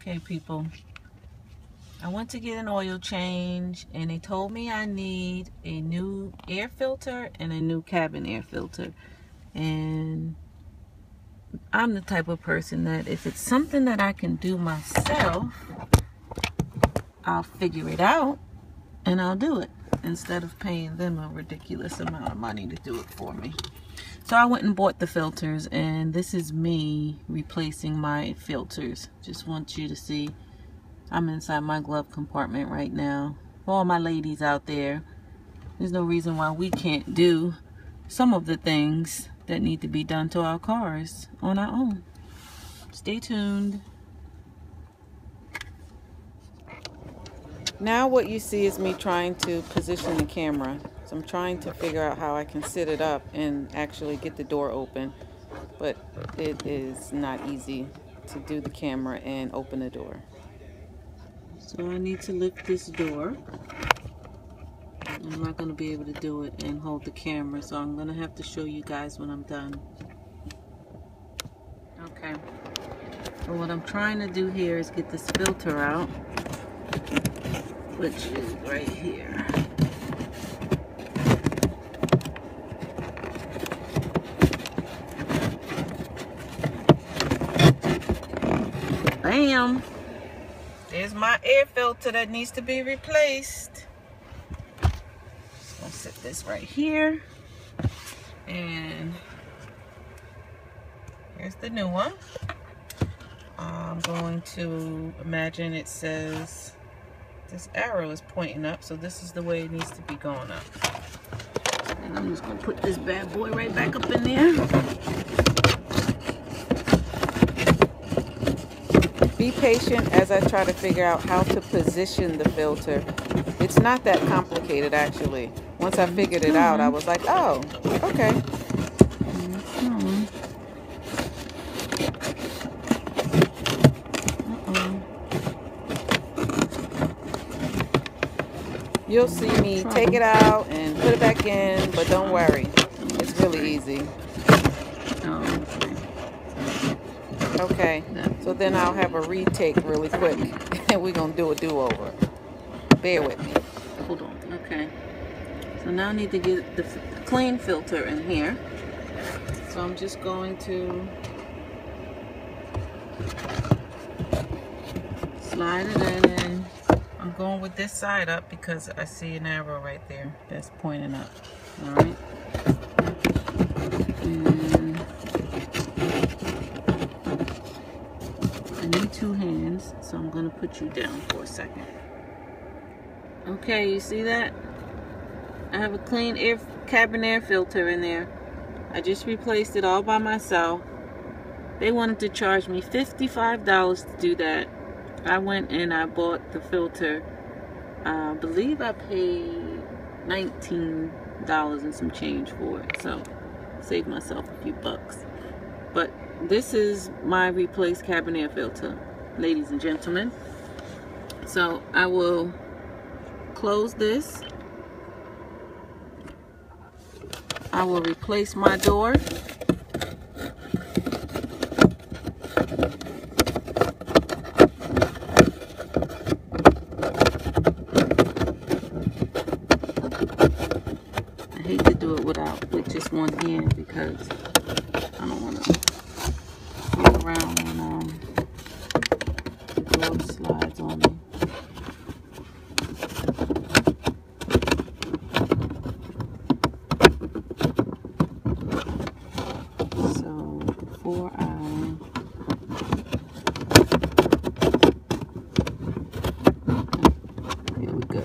Okay, people. I went to get an oil change and they told me I need a new air filter and a new cabin air filter. And I'm the type of person that if it's something that I can do myself, I'll figure it out and I'll do it instead of paying them a ridiculous amount of money to do it for me. So I went and bought the filters and this is me replacing my filters. Just want you to see I'm inside my glove compartment right now. For all my ladies out there, there's no reason why we can't do some of the things that need to be done to our cars on our own. Stay tuned. Now what you see is me trying to position the camera. So I'm trying to figure out how I can sit it up and actually get the door open. But it is not easy to do the camera and open the door. So I need to lift this door. I'm not going to be able to do it and hold the camera, so I'm going to have to show you guys when I'm done. Okay. So what I'm trying to do here is get this filter out which is right here. Bam! There's my air filter that needs to be replaced. Just gonna set this right here. And here's the new one. I'm going to imagine it says this arrow is pointing up, so this is the way it needs to be going up. And I'm just gonna put this bad boy right back up in there. Be patient as I try to figure out how to position the filter. It's not that complicated actually. Once I figured it out, I was like, oh, okay. You'll see me take it out and put it back in, but don't worry. It's really easy. Okay, so then I'll have a retake really quick and we're to do a do-over. Bear with me. Hold on. Okay. So now I need to get the clean filter in here. So I'm just going to slide it in and I'm going with this side up because I see an arrow right there that's pointing up. All right. And I need two hands, so I'm going to put you down for a second. Okay, you see that? I have a clean air cabin air filter in there. I just replaced it all by myself. They wanted to charge me $55 to do that. I went and I bought the filter. I believe I paid $19 and some change for it. So saved myself a few bucks. But this is my replaced air filter, ladies and gentlemen. So I will close this. I will replace my door. I hate to do it without with just one hand because I don't want to roll around when um, the glove slides on me. So before I here we go.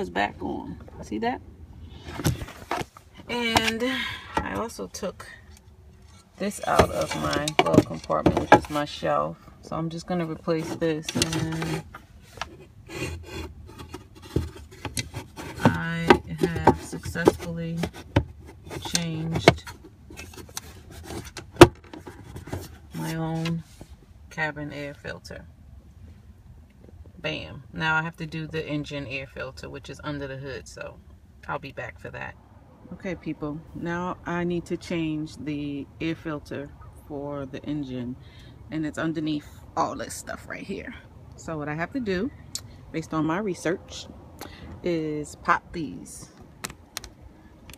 is back on. See that? And I also took this out of my glove compartment, which is my shelf. So I'm just going to replace this. And I have successfully changed my own cabin air filter bam now I have to do the engine air filter which is under the hood so I'll be back for that Okay, people, now I need to change the air filter for the engine and it's underneath all this stuff right here. So what I have to do, based on my research, is pop these.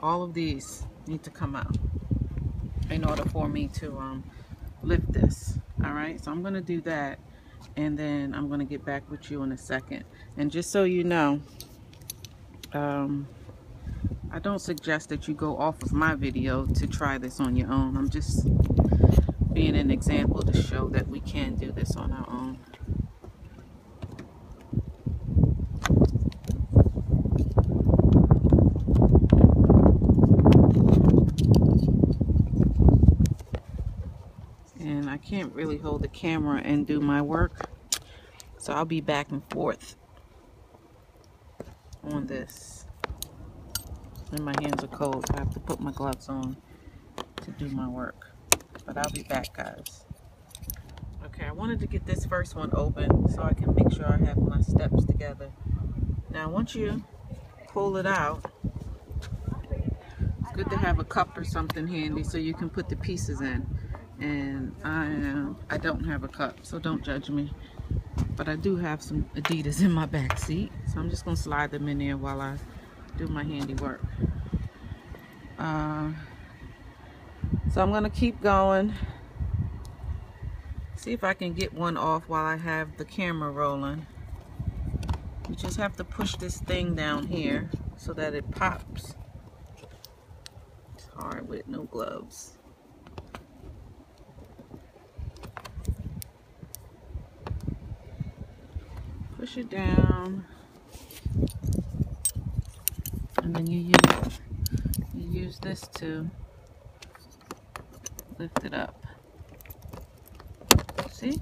All of these need to come out in order for me to um, lift this. All right, so I'm gonna do that and then I'm gonna get back with you in a second. And just so you know, um, I don't suggest that you go off of my video to try this on your own. I'm just being an example to show that we can do this on our own. And I can't really hold the camera and do my work. So I'll be back and forth on this and my hands are cold. I have to put my gloves on to do my work. But I'll be back, guys. Okay, I wanted to get this first one open so I can make sure I have my steps together. Now, once you pull it out, it's good to have a cup or something handy so you can put the pieces in. And I, I don't have a cup, so don't judge me. But I do have some Adidas in my back seat, so I'm just to slide them in there while I do my handiwork. Uh, so I'm to keep going. See if I can get one off while I have the camera rolling. You just have to push this thing down here so that it pops. It's hard with no gloves. Push it down. And then you use you use this to lift it up. See?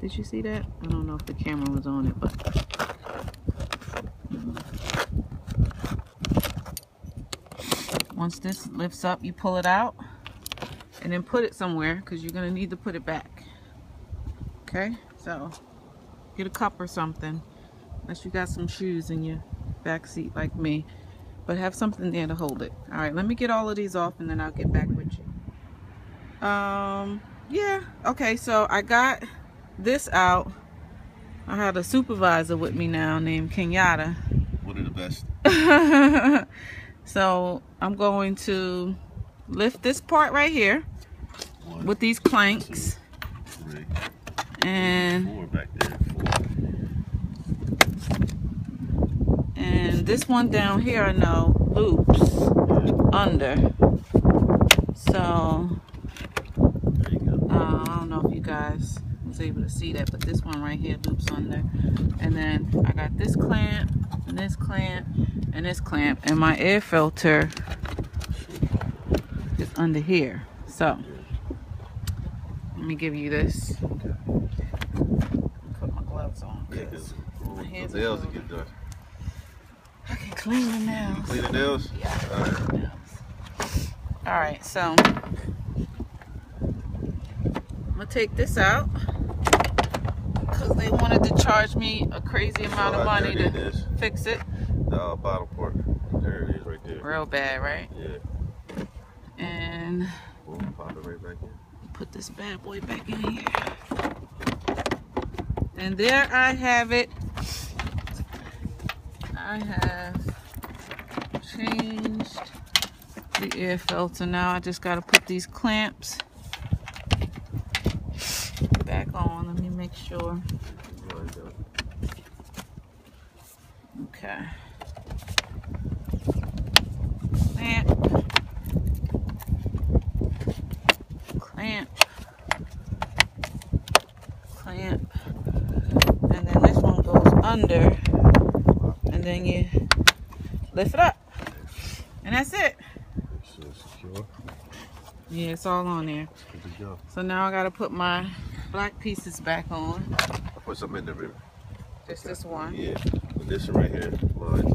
Did you see that? I don't know if the camera was on it but. Once this lifts up you pull it out and then put it somewhere because you're gonna need to put it back. Okay? So get a cup or something. Unless you got some shoes in your back seat like me. But have something there to hold it. All right let me get all of these off and then I'll get back with you. Um yeah okay so I got this out. I had a supervisor with me now named Kenyatta. One of the best. So I'm going to lift this part right here one, with these clanks two, three, and four back there And this one down here I know loops under. So, uh, I don't know if you guys was able to see that, but this one right here loops under. And then I got this clamp, and this clamp, and this clamp. And my air filter is under here. So, let me give you this. Put my gloves on. My hands are I can clean the nails. Clean the nails? Yeah. All right. All right, so I'm gonna take this out because they wanted to charge me a crazy amount of money to fix it. The uh, bottom part. There it is right there. Real bad, right? Yeah. And we'll pop it right back in. Put this bad boy back in here. And there I have it. I have changed the air filter. Now I just got to put these clamps back on. Let me make sure. Okay. Clamp. Clamp. Clamp. And then this one goes under and then you lift it up. And that's it. Yeah, it's all on there. So now I gotta put my black pieces back on. I put some in there, baby. Just this one. Yeah, this one right here, mine.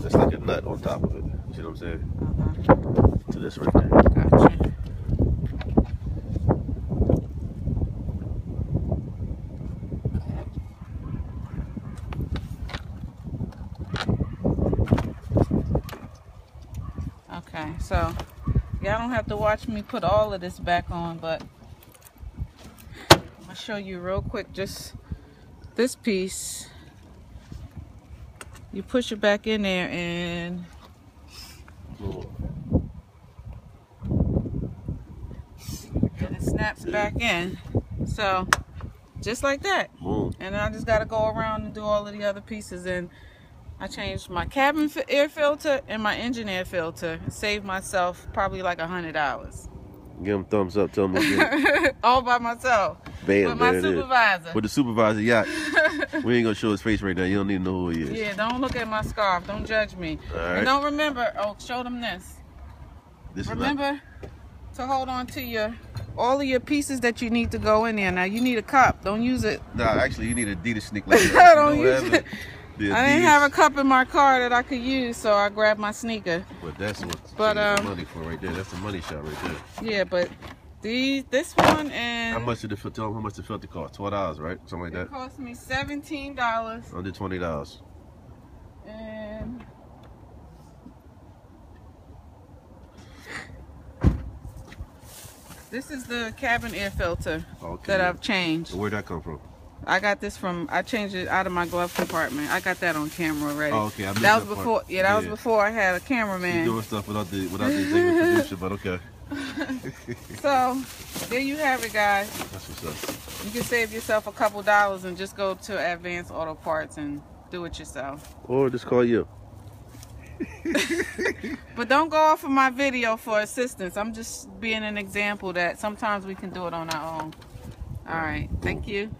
That's like a nut on top of it. You see what I'm saying? Uh -huh. To this right there. Gotcha. Okay, so y'all don't have to watch me put all of this back on, but I'll show you real quick just this piece. You push it back in there and and it snaps back in. So just like that. Mm. And then I just got to go around and do all of the other pieces. And I changed my cabin air filter and my engine air filter. Saved myself probably like a hundred dollars. Give him thumbs up. Tell him again. all by myself. Bam, with my there it is. supervisor. With the supervisor, yeah. we ain't gonna show his face right now. You don't need to know who he is. Yeah, don't look at my scarf. Don't judge me. All And don't remember. Oh, show them this. This is Remember to hold on to your all of your pieces that you need to go in there. Now you need a cup. Don't use it. not, nah. Actually, you need a Adidas sneak like that. Don't use it. The I didn't have a cup in my car that I could use, so I grabbed my sneaker. But that's what But, um, the money for right there. That's the money shot right there. Yeah, but these this one and How much did the? Tell him how much the filter cost? Twelve dollars, right? Something like it that. cost me seventeen dollars Under twenty dollars. and this is the cabin air filter Okay. that I've changed. So where'd that come from? I got this from I changed it out of my glove compartment. I got that on camera already. Oh, okay. I missed That was part. before yeah, that was before I had a She's cameraman. doing stuff without the without the producer, but okay. So there you have it guys. That's what's up. You can save yourself a couple dollars and just go to Advanced Auto Parts and do it yourself. Or just call you. But don't go off of my video for assistance. I'm just being an example that sometimes we can do it on our own. All right. Thank you.